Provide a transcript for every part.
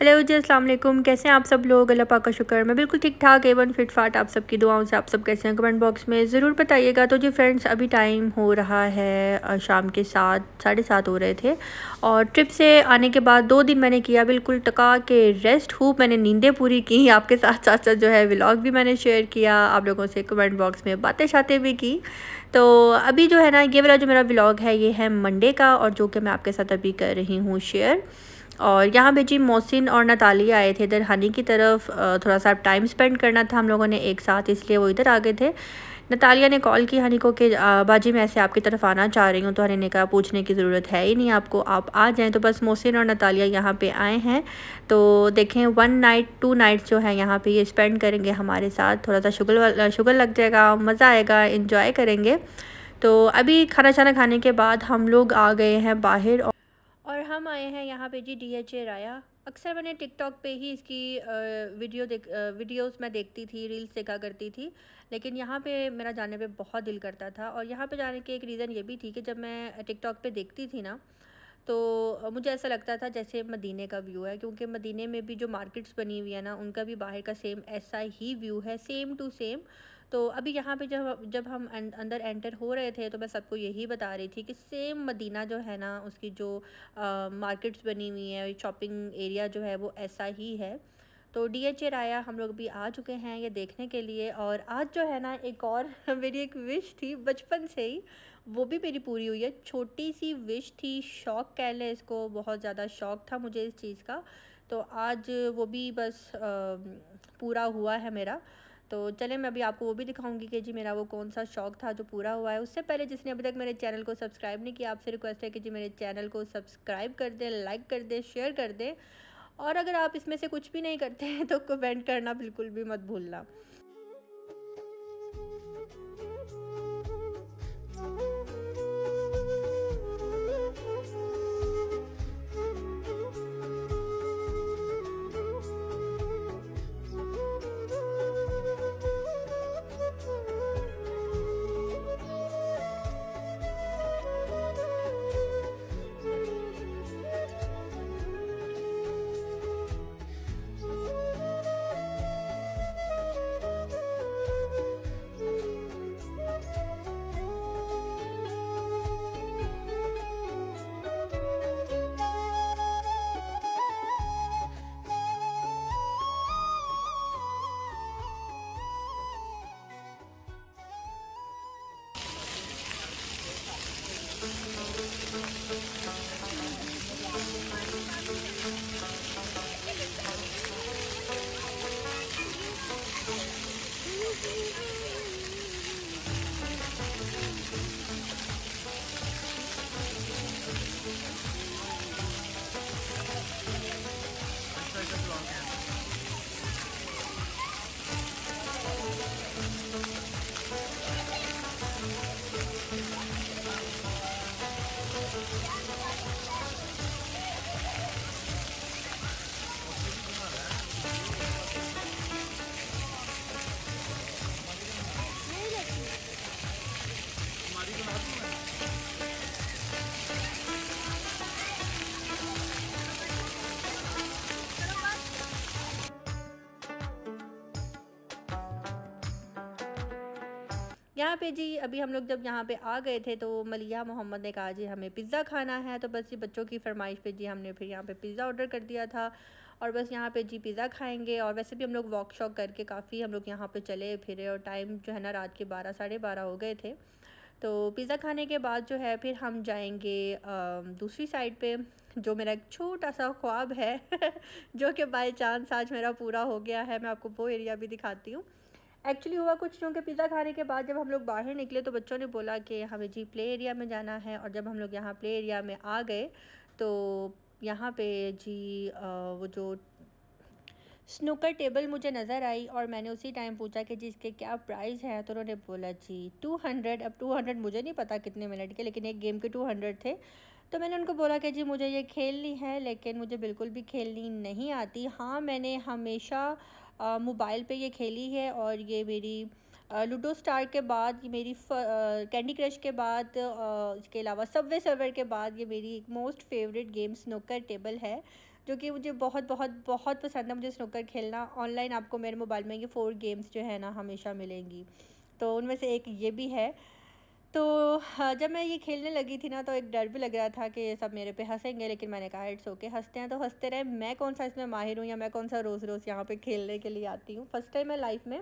Hello जी, अस्सलाम वालेकुम। कैसे हैं आप सब लोग? अल्लाह पाक का शुक्र मैं बिल्कुल ठीक ठाक एवन फिट फाट आप सबकी दुआओं से आप सब कैसे हैं? कमेंट बॉक्स में ज़रूर बताइएगा। तो जी फ्रेंड्स, अभी टाइम हो रहा है शाम के सात, साढ़े सात हो रहे थे। और ट्रिप से आने के बाद दो दिन मैंने किया, बिल्कुल टका के रेस्ट, खूब मैंने नींदें पूरी की। आपके साथ साथ साथ जो है, व्लॉग भी मैंने शेयर किया। आप लोगों से कमेंट बॉक्स में बातें शातें भी की। तो अभी जो है ना, ये वाला जो मेरा ब्लॉग है, ये है मंडे का और जो कि मैं आपके साथ अभी कर रही हूँ शेयर और यहाँ पे जी मोहसिन और नताली आए थे इधर, हनी की तरफ़ थोड़ा सा टाइम स्पेंड करना था हम लोगों ने एक साथ, इसलिए वो इधर आ गए थे. नतालिया ने कॉल की, हनी को कि बाजी मैं ऐसे आपकी तरफ़ आना चाह रही हूँ तो हनी ने कहा, पूछने की ज़रूरत है ही नहीं, आपको, आप आ जाएँ। तो बस मोहसिन और नतालिया यहाँ पे आए हैं। तो देखें वन नाइट टू नाइट्स जो है यहाँ पे ये स्पेंड करेंगे हमारे साथ। थोड़ा सा शुगर शुगर लग जाएगा, मज़ा आएगा इंजॉय करेंगे। तो अभी खाना छाना खाने के बाद हम लोग आ गए हैं बाहर और हम आए हैं यहाँ पे जी डी एच ए राया। अक्सर मैंने टिकटॉक पे ही इसकी वीडियो देख वीडियोस मैं देखती थी रील्स देखा करती थी। लेकिन यहाँ पे मेरा जाने पे बहुत दिल करता था और यहाँ पे जाने के एक रीज़न ये भी थी कि जब मैं टिकटॉक पे देखती थी ना तो मुझे ऐसा लगता था जैसे मदीने का व्यू है, क्योंकि मदीने में भी जो मार्केट्स बनी हुई है ना, उनका भी बाहर का सेम ऐसा ही व्यू है सेम टू सेम तो अभी यहाँ पे जब जब हम अंदर एंटर हो रहे थे तो मैं सबको यही बता रही थी कि सेम मदीना जो है ना, उसकी जो मार्केट्स बनी हुई है शॉपिंग एरिया जो है वो ऐसा ही है. तो डी एच ए राया हम लोग भी आ चुके हैं ये देखने के लिए और आज जो है ना एक और मेरी एक विश थी बचपन से ही वो भी मेरी पूरी हुई है। छोटी सी विश थी शौक़ कह लें इसको बहुत ज़्यादा शौक़ था मुझे इस चीज़ का। तो आज वो भी बस आ, पूरा हुआ है मेरा। तो चले मैं अभी आपको वो भी दिखाऊँगी कि जी मेरा वो कौन सा शौक़ था जो पूरा हुआ है। उससे पहले जिसने अभी तक मेरे चैनल को सब्सक्राइब नहीं किया आपसे रिक्वेस्ट है कि जी मेरे चैनल को सब्सक्राइब कर दें लाइक कर दें शेयर कर दें। और अगर आप इसमें से कुछ भी नहीं करते हैं तो कमेंट करना बिल्कुल भी मत भूलना। यहाँ पे जी, अभी हम लोग जब यहाँ पे आ गए थे तो मलिया मोहम्मद ने कहा, जी, हमें पिज़्ज़ा खाना है। तो बस ये बच्चों की फरमाइश पे जी, हमने फिर यहाँ पे पिज़्ज़ा ऑर्डर कर दिया था और बस यहाँ पे जी, पिज़्ज़ा खाएँगे और वैसे भी हम लोग वॉक शॉक करके काफ़ी हम लोग यहाँ पे चले फिरे और टाइम जो है ना, रात के बारह, साढ़े बारह हो गए थे। तो पिज़्ज़ा खाने के बाद जो है, फिर हम जाएँगे दूसरी साइड पे, जो मेरा एक छोटा सा ख्वाब है, जो कि बाई चांस आज मेरा पूरा हो गया है। मैं आपको वो एरिया भी दिखाती हूँ। एक्चुअली हुआ कुछ क्योंकि पिज़्ज़ा खाने के बाद जब हम लोग बाहर निकले तो बच्चों ने बोला कि हमें जी प्ले एरिया में जाना है और जब हम लोग यहाँ प्ले एरिया में आ गए तो यहाँ पे जी वो जो स्नूकर टेबल मुझे नज़र आई और मैंने उसी टाइम पूछा कि जी इसके क्या प्राइस है? तो उन्होंने बोला जी टू हंड्रेड अब टू हंड्रेड मुझे नहीं पता कितने मिनट के, लेकिन एक गेम के टू हंड्रेड थे। तो मैंने उनको बोला कि जी मुझे ये खेलनी है, लेकिन मुझे बिल्कुल भी खेलनी नहीं आती। हाँ मैंने हमेशा मोबाइल पे ये खेली है और ये मेरी लूडो स्टार के बाद, ये मेरी कैंडी क्रश के बाद इसके अलावा सबवे सर्वर के बाद ये मेरी एक most favourite game snooker table है, जो कि मुझे बहुत बहुत बहुत पसंद है मुझे स्नोकर खेलना। ऑनलाइन आपको मेरे मोबाइल में ये फोर गेम्स जो है ना हमेशा मिलेंगी। तो उनमें से एक ये भी है तो हाँ, जब मैं ये खेलने लगी थी ना तो एक डर भी लग रहा था कि ये सब मेरे पे हंसेंगे लेकिन मैंने कहा इट्स ओके हँसते हैं तो हँसते रहे। मैं कौन सा इसमें माहिर हूँ या मैं कौन सा रोज़ रोज़ यहाँ पे खेलने के लिए आती हूँ? फ़र्स्ट टाइम मैं लाइफ में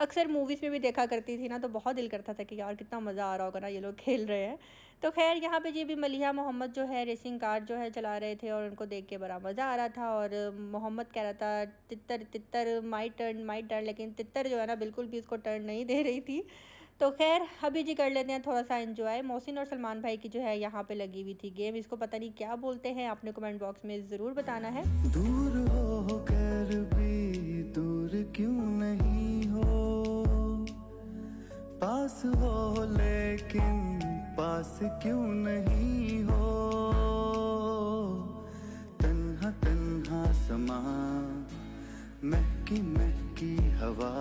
अक्सर मूवीज़ में भी देखा करती थी ना तो बहुत दिल करता था कि यार कितना मज़ा आ रहा होगा ना ये लोग खेल रहे हैं। तो खैर यहाँ पर जी भी मलिहा मोहम्मद जो है रेसिंग कार जो है चला रहे थे और उनको देख के बड़ा मज़ा आ रहा था और मोहम्मद कह रहा था तितर तितर माई टर्न माई टर्न लेकिन तितर जो है ना बिल्कुल भी उसको टर्न नहीं दे रही थी। तो खैर, अभी जी कर लेते हैं थोड़ा सा इन्जॉय मोहसिन और सलमान भाई की जो है यहाँ पे लगी हुई थी गेम इसको पता नहीं क्या बोलते हैं, आपने कमेंट बॉक्स में ज़रूर बताना है। दूर हो कर भी दूर क्यों नहीं हो? पास हो लेकिन पास क्यों नहीं हो? तन्हा तन्हा समा, महकी महकी हवा।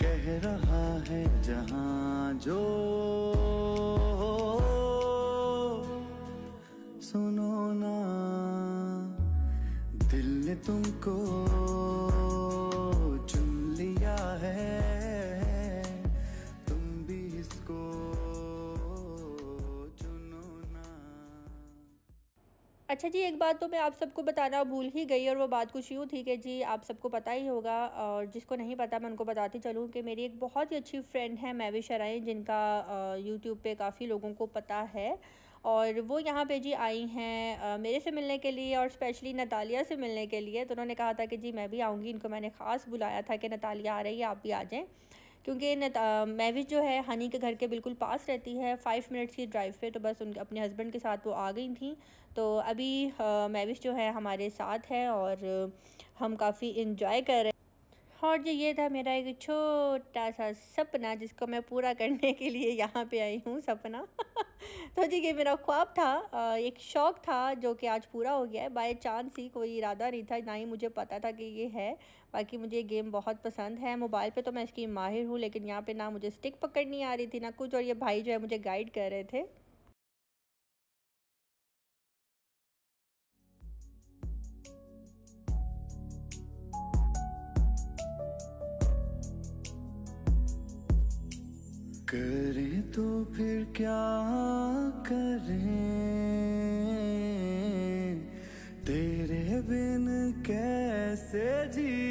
कह रहा है जहाँ जो सुनो ना दिल ने तुमको अच्छा जी, एक बात तो मैं आप सबको बताना भूल ही गई और वो बात कुछ यूँ थी कि जी, आप सबको पता ही होगा और जिसको नहीं पता मैं उनको बताती चलूँ कि मेरी एक बहुत ही अच्छी फ्रेंड है मैवी शराई जिनका यूट्यूब पे काफ़ी लोगों को पता है और वो यहाँ पे जी आई हैं मेरे से मिलने के लिए और स्पेशली नतालिया से मिलने के लिए। तो उन्होंने कहा था कि जी, मैं भी आऊँगी, इनको मैंने ख़ास बुलाया था कि नतालिया आ रही है, आप भी आ जाएँ। क्योंकि मैविश जो है हनी के घर के बिल्कुल पास रहती है फ़ाइव मिनट्स की ड्राइव पे तो बस उनके, अपने हस्बैंड के साथ वो आ गई थी। तो अभी मैविश जो है हमारे साथ है और हम काफ़ी इन्जॉय कर रहे हैं। और जो ये था मेरा एक छोटा सा सपना, जिसको मैं पूरा करने के लिए यहाँ पे आई हूँ, सपना। तो जी, ये मेरा ख्वाब था एक शौक़ था, जो कि आज पूरा हो गया है। बाय चांस ही कोई इरादा नहीं था, ना ही मुझे पता था कि ये है। बाकी मुझे ये गेम बहुत पसंद है। मोबाइल पे तो मैं इसकी माहिर हूँ, लेकिन यहाँ पे ना मुझे स्टिक पकड़नी आ रही थी, ना कुछ, और ये भाई जो है मुझे गाइड कर रहे थे। करें तो फिर क्या करें? तेरे बिन कैसे जिए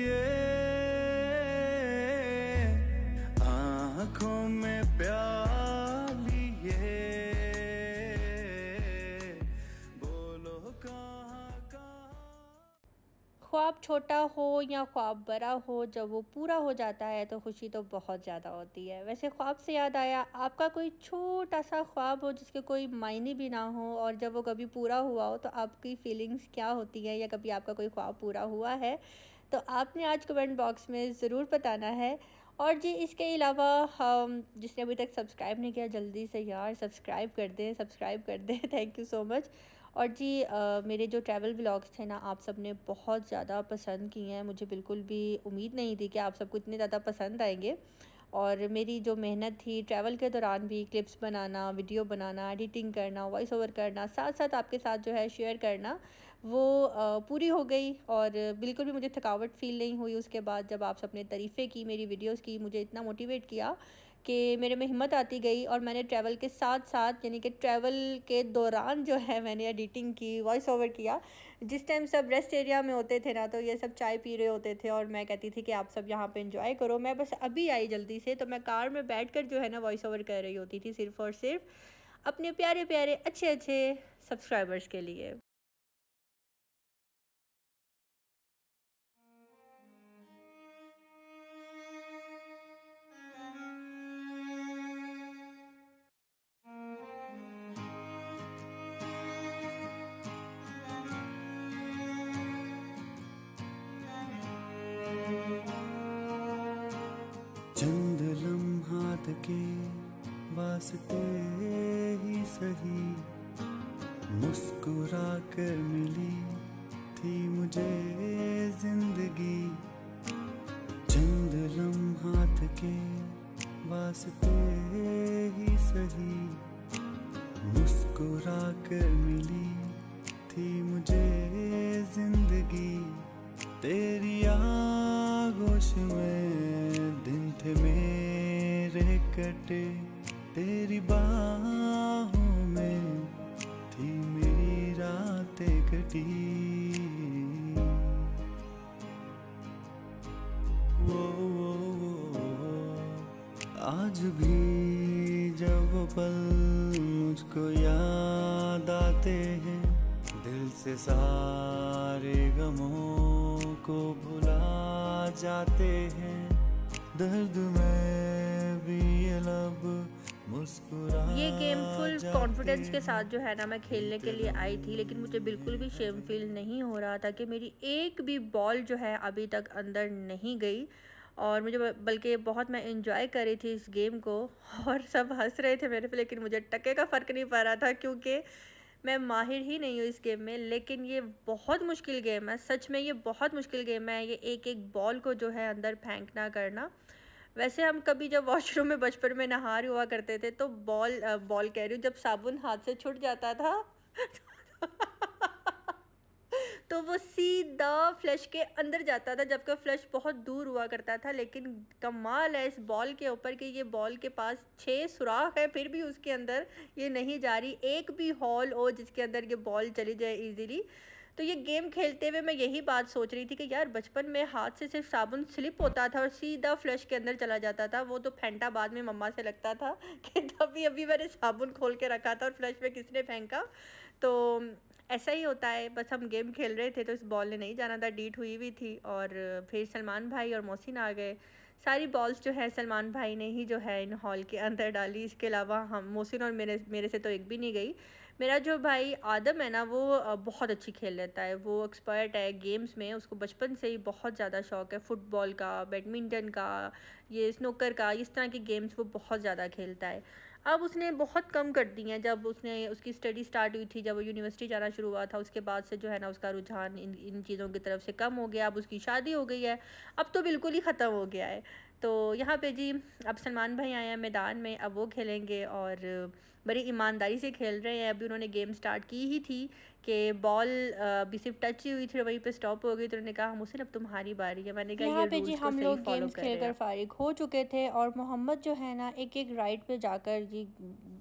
छोटा हो या ख्वाब बड़ा हो, जब वो पूरा हो जाता है तो खुशी तो बहुत ज़्यादा होती है। वैसे ख्वाब से याद आया, आपका कोई छोटा सा ख्वाब हो जिसके कोई मायने भी ना हो और जब वो कभी पूरा हुआ हो तो आपकी फीलिंग्स क्या होती हैं या कभी आपका कोई ख्वाब पूरा हुआ है? तो आपने आज कमेंट बॉक्स में ज़रूर बताना है। और जी, इसके अलावा हम, जिसने अभी तक सब्सक्राइब नहीं किया, जल्दी से यार सब्सक्राइब कर दें, सब्सक्राइब कर दें। थैंक यू सो मच और जी आ, मेरे जो ट्रैवल व्लॉग्स थे ना आप सबने बहुत ज़्यादा पसंद किए हैं। मुझे बिल्कुल भी उम्मीद नहीं थी कि आप सबको इतने ज़्यादा पसंद आएँगे। और मेरी जो मेहनत थी ट्रैवल के दौरान भी क्लिप्स बनाना वीडियो बनाना एडिटिंग करना वॉइस ओवर करना साथ साथ आपके साथ जो है शेयर करना वो पूरी हो गई। और बिल्कुल भी मुझे थकावट फ़ील नहीं हुई। उसके बाद जब आप सबने तारीफ़ें की मेरी वीडियोस की मुझे इतना मोटिवेट किया कि मेरे में हिम्मत आती गई और मैंने ट्रैवल के साथ साथ यानी कि ट्रैवल के दौरान जो है मैंने एडिटिंग की वॉइस ओवर किया। जिस टाइम सब रेस्ट एरिया में होते थे ना तो ये सब चाय पी रहे होते थे और मैं कहती थी कि आप सब यहाँ पे इंजॉय करो। मैं बस अभी आई जल्दी से तो मैं कार में बैठ कर जो है ना वॉइस ओवर कर रही होती थी सिर्फ़ और सिर्फ़ अपने प्यारे प्यारे अच्छे अच्छे सब्सक्राइबर्स के लिए। चंद लम्हात के वास्ते ही सही। मुस्कुरा कर मिली थी मुझे ज़िंदगी। चंद लम्हात के वास्ते ही सही। मुस्कुरा कर मिली थी मुझे ज़िंदगी। तेरी आगोश में मेरे कटे तेरी बाहों में थी मेरी रातें कटी। वो, वो, वो, आज भी जब पल मुझको याद आते हैं दिल से सारे गमों को भुला जाते हैं। दर्द में भी ये लब ये गेम फुल कॉन्फिडेंस के साथ जो है ना मैं खेलने के लिए आई थी लेकिन मुझे बिल्कुल भी शेम फील नहीं हो रहा था कि मेरी एक भी बॉल जो है अभी तक अंदर नहीं गई। और मुझे बल्कि बहुत मैं इंजॉय कर रही थी इस गेम को और सब हंस रहे थे मेरे पे लेकिन मुझे टके का फ़र्क नहीं पड़ रहा था क्योंकि मैं माहिर ही नहीं हूँ इस गेम में, लेकिन ये बहुत मुश्किल गेम है। सच में ये बहुत मुश्किल गेम है, ये एक एक बॉल को जो है अंदर फेंकना, करना। वैसे हम कभी जब वॉशरूम में बचपन में नहा रहे हुआ करते थे तो बॉल बॉल कह रही हूँ, जब साबुन हाथ से छुट जाता था तो वो सीधा फ्लश के अंदर जाता था, जबकि फ्लश बहुत दूर हुआ करता था, लेकिन कमाल है इस बॉल के ऊपर कि ये बॉल के पास छः सुराख है, फिर भी उसके अंदर ये नहीं जा रही। एक भी हॉल हो जिसके अंदर ये बॉल चली जाए ईजीली तो ये गेम खेलते हुए मैं यही बात सोच रही थी कि यार, बचपन में हाथ से सिर्फ़ साबुन स्लिप होता था और सीधा फ्लश के अंदर चला जाता था। वो तो फेंटा बाद में मम्मा से लगता था कि तभी अभी मैंने साबुन खोल के रखा था और फ्लश में किसने फेंका। तो ऐसा ही होता है, बस हम गेम खेल रहे थे तो इस बॉल ने नहीं जाना था डीट हुई हुई थी और फिर सलमान भाई और मोहसिन आ गए। सारी बॉल्स जो है सलमान भाई ने ही जो है इन हॉल के अंदर डाली। इसके अलावा हम, मोहसिन और मेरे मेरे से तो एक भी नहीं गई। मेरा जो भाई आदम है ना, वो बहुत अच्छी खेल लेता है। वो एक्सपर्ट है गेम्स में, उसको बचपन से ही बहुत ज़्यादा शौक है। फुटबॉल का बैडमिंटन का, ये स्नूकर का, इस तरह के गेम्स वो बहुत ज़्यादा खेलता है। अब उसने बहुत कम कर दी हैं। जब उसने उसकी स्टडी स्टार्ट हुई थी, जब वो यूनिवर्सिटी जाना शुरू हुआ था, उसके बाद से जो है ना उसका रुझान इन इन चीज़ों की तरफ़ से कम हो गया। अब उसकी शादी हो गई है। अब तो बिल्कुल ही ख़त्म हो गया है। तो यहाँ पे जी अब सलमान भाई आए हैं मैदान में अब वो खेलेंगे और बड़ी ईमानदारी से खेल रहे हैं। अभी उन्होंने गेम स्टार्ट की ही थी कि बॉल अभी सिर्फ़ टच ही हुई थी वहीं पे स्टॉप हो गई तो उन्होंने कहा मुझसे अब तुम्हारी बारी है। मैंने कहा यहाँ पे जी हम लोग फॉलो खेल कर फारिग हो चुके थे और मोहम्मद जो है ना एक एक राइड पे जाकर जी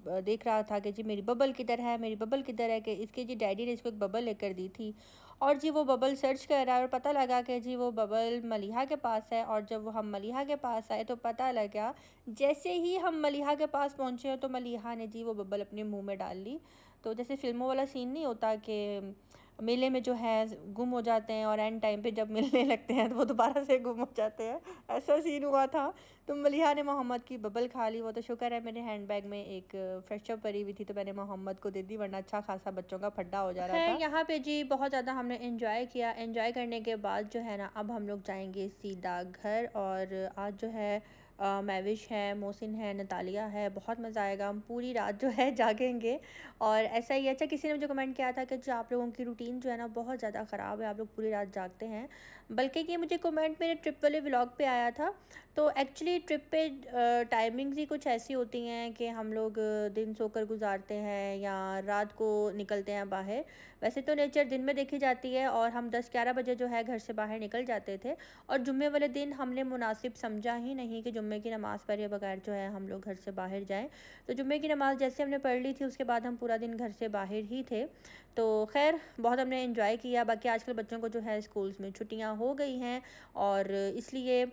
देख रहा था कि जी मेरी बबल किधर है? मेरी बबल किधर है? कि इसके जी डैडी ने इसको एक बबल लेकर दी थी। और जी वो बबल सर्च कर रहा है और पता लगा कि जी वो बबल मलिहा के पास है और जब वो हम मलिहा के पास आए तो पता लगा, जैसे ही हम मलिहा के पास पहुँचे तो मलिहा ने जी वो बबल अपने मुँह में डाल ली। तो जैसे फ़िल्मों वाला सीन नहीं होता कि मेले में जो है गुम हो जाते हैं और एंड टाइम पे जब मिलने लगते हैं तो वो दोबारा से गुम हो जाते हैं, ऐसा सीन हुआ था। तो मलिहा ने मोहम्मद की बबल खा ली वो तो शुक्र है मेरे हैंडबैग में एक फ्रेशअप परी हुई थी तो मैंने मोहम्मद को दे दी वरना अच्छा खासा बच्चों का फड्डा हो जा रहा था। यहाँ पे जी बहुत ज़्यादा हमने इन्जॉय किया। इन्जॉय करने के बाद जो है ना अब हम लोग जाएँगे सीधा घर और आज जो है मैविश है मोहसिन है नतालिया है बहुत मज़ा आएगा। हम पूरी रात जो है जागेंगे और ऐसा ही अच्छा किसी ने मुझे कमेंट किया था कि जो आप लोगों की रूटीन जो है ना बहुत ज़्यादा ख़राब है आप लोग पूरी रात जागते हैं। बल्कि ये मुझे कमेंट मेरे ट्रिप वाले व्लॉग पे आया था। तो एक्चुअली ट्रिप पे टाइमिंग्स ही कुछ ऐसी होती हैं कि हम लोग दिन सोकर गुजारते हैं या रात को निकलते हैं बाहर। वैसे तो नेचर दिन में देखी जाती है और हम 10-11 बजे जो है घर से बाहर निकल जाते थे। और जुम्मे वाले दिन हमने मुनासिब समझा ही नहीं कि जुम्मे की नमाज़ पढ़े बगैर जो है हम लोग घर से बाहर जाएँ। तो जुम्मे की नमाज़ जैसे हमने पढ़ ली थी, उसके बाद हम पूरा दिन घर से बाहर ही थे। तो खैर, बहुत हमने इन्जॉय किया। बाकी आजकल बच्चों को जो है स्कूल्स में छुट्टियाँ हो गई हैं और इसलिए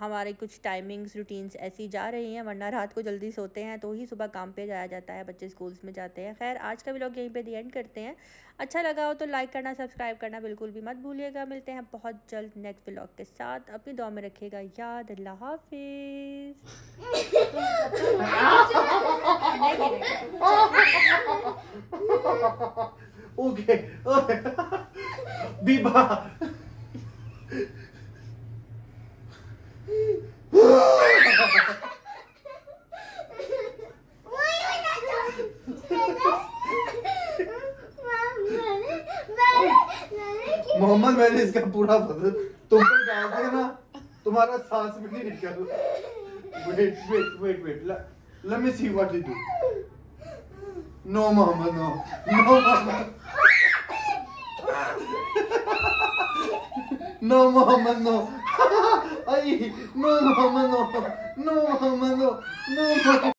हमारे कुछ टाइमिंग्स रूटीन्स ऐसी जा रही हैं वरना रात को जल्दी सोते हैं तो ही सुबह काम पे जाया जाता है बच्चे स्कूल्स में जाते हैं। खैर आज का भी लोग यहीं पे दी एंड करते हैं। अच्छा लगा हो तो लाइक करना सब्सक्राइब करना बिल्कुल भी मत भूलिएगा। मिलते हैं बहुत जल्द नेक्स्ट व्लॉग के साथ। अपनी दुआ में रखिएगा याद अल्लाह हाफिज़। ओके बीबा मोहम्मद, मैंने इसका पूरा बदल तुम पे डाल दिया ना, तुम्हारा सांस भी नहीं निकल wait wait wait wait let me see what you do No, mama, no. No, mama. No, mama, no. Ay, no, mama, no. No, mama, no. No, mama.